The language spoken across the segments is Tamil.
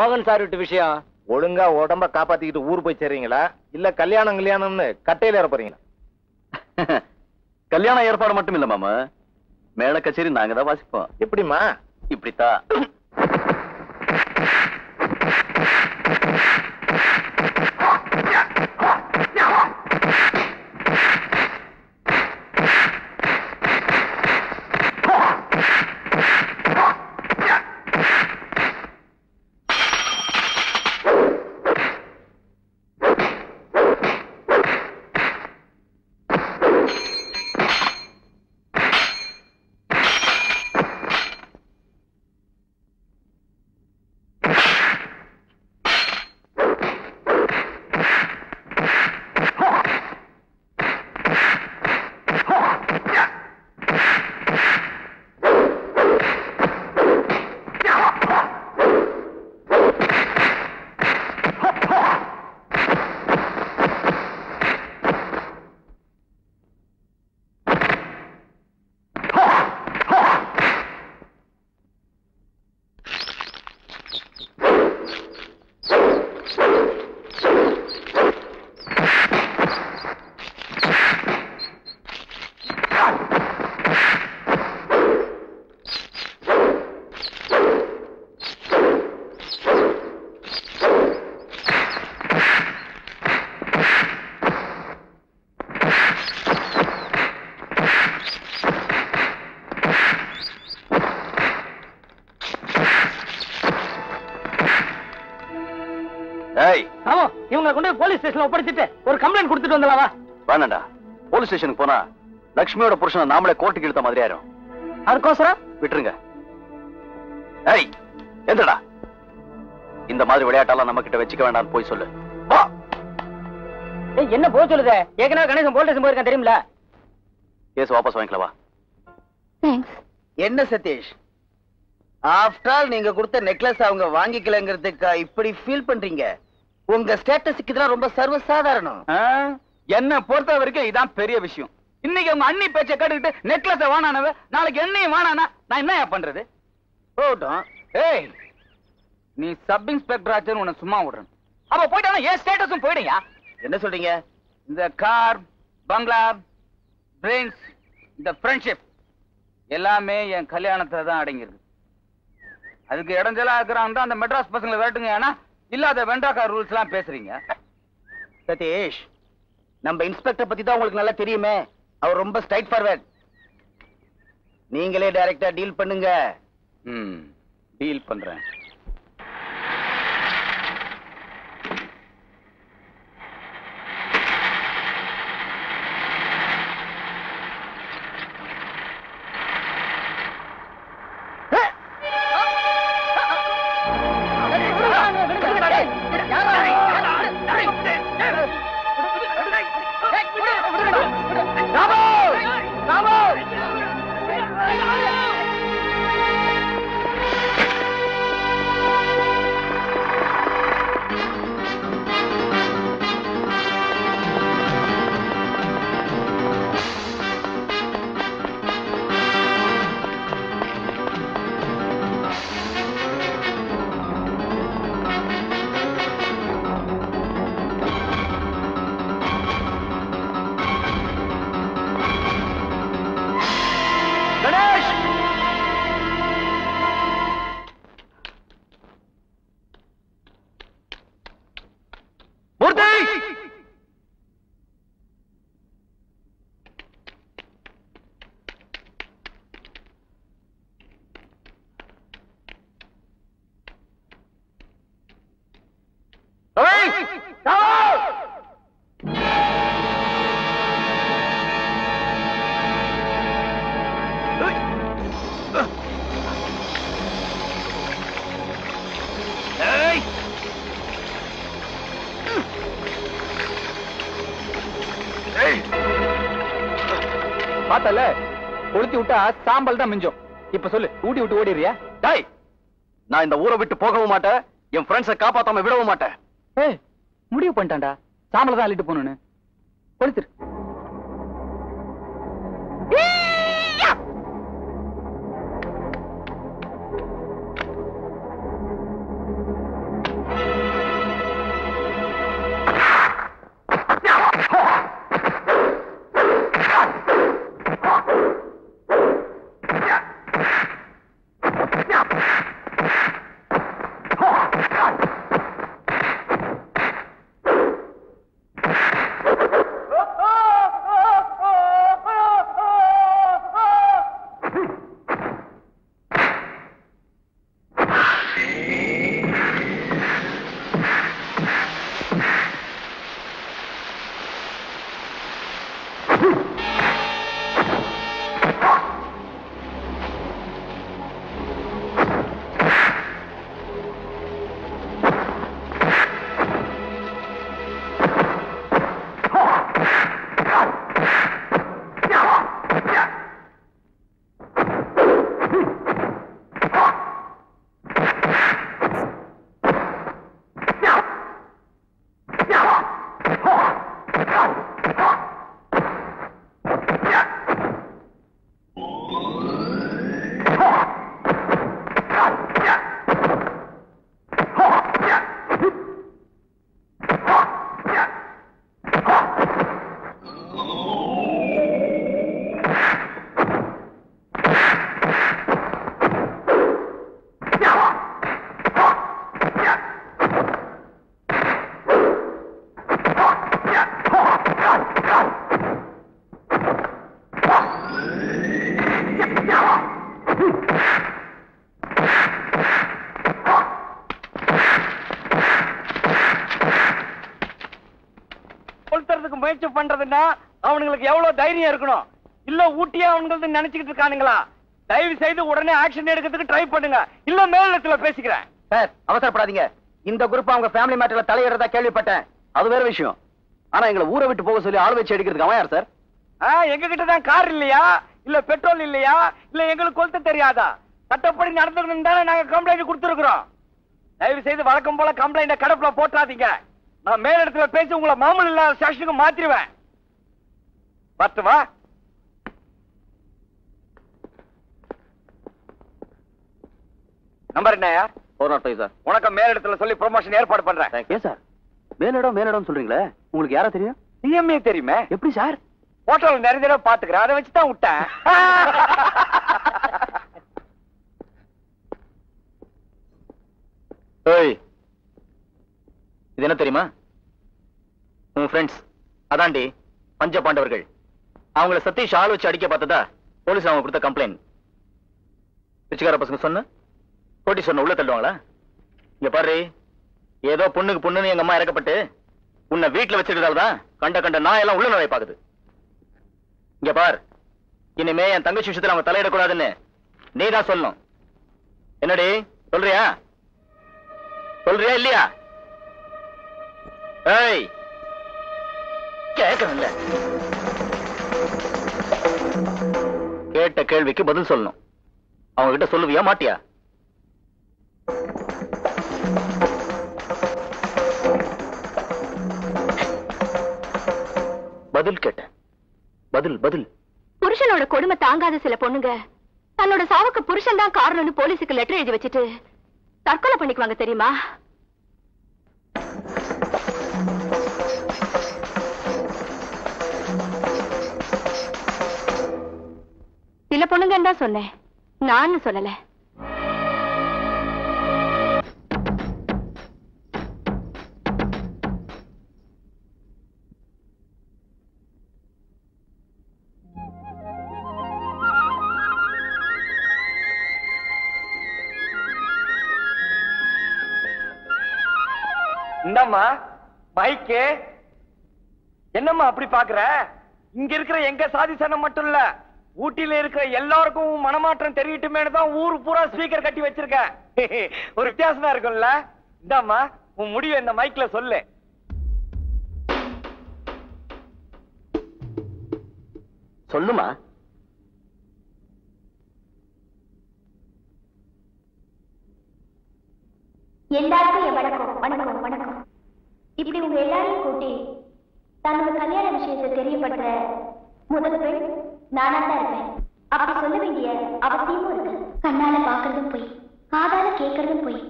மோகன் சார் விட்டு விஷயம். ஒழுங்கா உடம்ப காப்பாத்திக்கிட்டு ஊர் போய் சேர்றீங்களா? இல்ல கல்யாணம் கல்யாணம்னு கட்டையில ஏற போறீங்களா கல்யாண ஏற்பாடு மட்டும் இல்ல மாமா. மேல கச்சேரி நாங்க தான் வாசிப்போம். எப்படிம்மா? இப்படித்தான் ஏய் கொண்டு போலீஸ் ஸ்டேஷன்ல ஒப்படைச்சிட்டு ஒரு கம்ப்ளைண்ட் கொடுத்துட்டு வந்துடலாவா? வேணாண்டா. போலீஸ் ஸ்டேஷனுக்கு போனா லக்ஷ்மியோட புருஷனை நாமளே கோர்ட்டுக்கு இழுத்த மாதிரி ஆயிரும். அதுக்கோசரம்? விட்டுருங்க. ஏய் எந்தடா இந்த மாதிரி விளையாட்டெல்லாம் நம்ம கிட்ட வச்சுக்க வேண்டாம்னு போய் சொல்லு. வா. ஏய் என்ன போக சொல்லுதே? ஏற்கனவே கணேசன் போலீஸ் ஸ்டேஷன் போயிருக்கான் தெரியுமில கேஸ் வாபஸ் வாங்கிக்கலாம் வா தேங்க்ஸ் என்ன சதீஷ்? ஆஃப்டர் ஆல் நீங்க கொடுத்த நெக்லஸ் அவங்க வாங்கிக்கலங்கிறதுக்கு இப்படி ஃபீல் பண்றீங்க? உங்க ஸ்டேட்டஸுக்கு இதெல்லாம் ரொம்ப சர்வசாதாரணம். என்ன பொறுத்த வரைக்கும் இதான் பெரிய விஷயம். இன்னைக்கு உங்க அண்ணி பேச்ச கேட்டுக்கிட்டு நெக்லஸ் வானானவ நாளைக்கு என்னையும் வானானா நான் என்ன பண்றது? போகட்டும். ஏய் நீ சப் இன்ஸ்பெக்டர் ஆச்சுன்னு உன்னை சும்மா விடுறேன். அப்ப போயிட்டானா? என் ஸ்டேட்டஸும் போயிடுயா என்ன சொல்றீங்க? இந்த கார் பங்களா பிரெயின்ஸ் இந்த ஃப்ரெண்ட்ஷிப் எல்லாமே என் கல்யாணத்துல தான் அடங்கியிருக்கு. அதுக்கு இடைஞ்சலா இருக்கிறாங்க தான் அந்த மெட்ராஸ் பசங்களை விரட்டுங்க ஏன்னா இல்லாத வெண்டாக்கார் ரூல்ஸ் எல்லாம் பேசுறீங்க? சதீஷ் நம்ம இன்ஸ்பெக்டர் பத்தி தான் உங்களுக்கு நல்லா தெரியுமே. அவர் ரொம்ப ஸ்ட்ரைட் ஃபார்வர்ட் நீங்களே டைரக்டா டீல் பண்ணுங்க. ம் டீல் பண்றேன். But they. ஊத்தி விட்டா சாம்பல் தான் மிஞ்சும். இப்ப சொல்லு ஊட்டி விட்டு ஓடிறியா டாய் நான் இந்த ஊரை விட்டு போகவும் மாட்டேன் என் ஃப்ரெண்ட்ஸை காப்பாத்தாம விடவும் மாட்டேன். ஏய் முடிவு பண்ணிட்டான்டா. சாம்பல் தான் அள்ளிட்டு போகணும்னு. கொடுத்துரு முயற்சி பண்றதுன்னா அவனுங்களுக்கு எவ்வளவு தைரியம் இருக்கணும்? இல்ல ஊட்டியே அவனுங்களுக்கு நினைச்சுக்கிட்டு இருக்கானுங்களா? தயவு செய்து உடனே ஆக்ஷன் எடுக்கிறதுக்கு ட்ரை பண்ணுங்க. இல்ல மேலிடத்துல பேசிக்கிறேன். சார் அவசரப்படாதீங்க. இந்த குரூப் அவங்க ஃபேமிலி மேட்டர்ல தலையிடுறதா கேள்விப்பட்டேன். அது வேற விஷயம். ஆனா எங்களை ஊரை விட்டு போக சொல்லி ஆள் வச்சு அடிக்கிறதுக்கு அவன் யார் சார்? எங்க கிட்ட தான் கார் இல்லையா? இல்ல பெட்ரோல் இல்லையா? இல்ல எங்களுக்கு கொளுத்த தெரியாதா? சட்டப்படி நடந்துக்கணும் தானே நாங்க கம்ப்ளைண்ட் கொடுத்துருக்கிறோம். தயவு செய்து வழக்கம் போல கம்ப்ளைண்ட கடப்புல போட்டாதீங்க நான் மேலிடத்துல பேசி உங்களை மாமூல் இல்லாத ஸ்டேஷனுக்கு மாத்திருவேன். பத்து வா. நம்பர் என்னயா ஃபோர் நாட் ஃபைவ் சார். உனக்கு மேலிடத்துல சொல்லி ப்ரொமோஷன் ஏற்பாடு பண்றேன். ஏன் சார் மேலிடம் மேலிடம் சொல்றீங்களே? உங்களுக்கு யாரா தெரியும்? சிஎம்ஏ தெரியுமே? எப்படி சார்? போட்டோல நிறைய தடவை பாத்துக்கிறேன் அதை வச்சு தான் விட்டேன். ஏய் இது என்ன தெரியுமா? உன் ஃப்ரெண்ட்ஸ் அதாண்டி பஞ்ச பாண்டவர்கள் அவங்கள சதீஷ் ஆள் வச்சு அடிக்க பார்த்ததா? போலீஸ் அவங்க கொடுத்த கம்ப்ளைண்ட் பிச்சைக்கார பசங்க சொன்ன? போட்டி சொன்ன உள்ள தள்ளுவாங்களா? இங்க பாரு ஏதோ பொண்ணுக்கு பொண்ணுன்னு எங்க அம்மா இறக்கப்பட்டு உன்னை வீட்டுல வச்சிருக்கிறதால தான் கண்ட கண்ட நான் எல்லாம் உள்ள நுழைய பாக்குது இங்க பார் இனிமே என் தங்கச்சி விஷயத்துல அவங்க தலையிடக்கூடாதுன்னு நீ தான் சொல்லணும். என்னடி சொல்றியா? சொல்றியா இல்லையா? ஏய். கேட்கணும்ல கேட்ட கேள்விக்கு பதில் சொல்லணும். அவங்க கிட்ட சொல்லுவியா மாட்டியா? பதில் கேட்டேன். பதில் பதில். புருஷனோட கொடுமை தாங்காத சில பொண்ணுங்க. தன்னோட சாவுக்கு புருஷன் தான் காரணம்னு போலீஸுக்கு லெட்டர் எழுதி வச்சுட்டு தற்கொலை பண்ணிக்குவாங்க தெரியுமா? பொண்ணுங்கன்னு தான் சொன்னேன். நான் சொல்லல. என்னம்மா மைக்கு. என்னம்மா அப்படி பாக்குற இங்க இருக்கிற எங்க சாதி சனம் மட்டும் இல்ல. ஊட்டியில இருக்கிற எல்லாருக்கும் மனமாற்றம் தெரியட்டுமேனு தான் ஊரு பூரா ஸ்பீக்கர் கட்டி வச்சிருக்கேன். ஒரு வித்தியாசமா இருக்கும்ல? இந்தாமா உன் முடிவு இந்த மைக்ல சொல்லு. சொல்லுமா? எல்லாருக்கும் வணக்கம் வணக்கம் வணக்கம். இப்படி உங்க எல்லாரையும் கூட்டி தன்னோட கல்யாண விஷயத்தை தெரியப்படுற முதல் பெண் நானா தான் இருப்பேன். அப்படி சொல்ல வேண்டிய அவசியமும் இருக்கு. கண்ணால பாக்குறதும் போய் காதால கேட்கறதும் போய்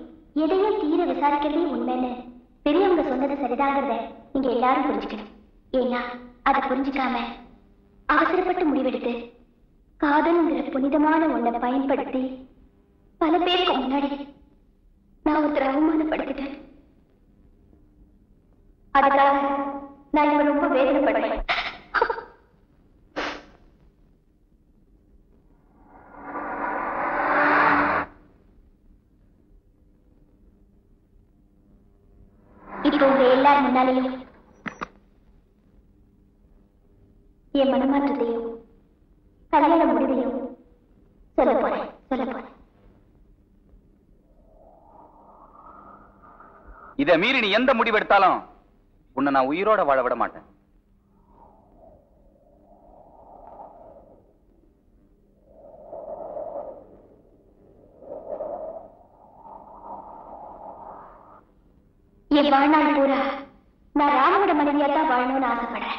எதையும் தீர விசாரிக்கிறதே உண்மைன்னு பெரியவங்க சொன்னது சரிதாங்கிறத நீங்க எல்லாரும் புரிஞ்சுக்கணும். ஏன்னா அதை புரிஞ்சுக்காம அவசரப்பட்டு முடிவெடுத்து காதல்ங்கிற புனிதமான ஒன்றை பயன்படுத்தி பல பேருக்கு முன்னாடி நான் ஒருத்தரை அவமானப்படுத்திட்டேன். அதுக்காக நான் இவன் ரொம்ப வேதனைப்படுறேன் இப்போ உங்க எல்லார் முன்னாலேயும் என் மனமாற்றத்தையும் கல்யாண முடிவையும் சொல்ல போறேன் சொல்ல போறேன். இத மீறி நீ எந்த முடிவு எடுத்தாலும் உன்னை நான் உயிரோட வாழ விட மாட்டேன். என் வாழ்நாள் பூரா நான் ராமோட மனைவியா தான் வாழணும்னு ஆசைப்படுறேன்.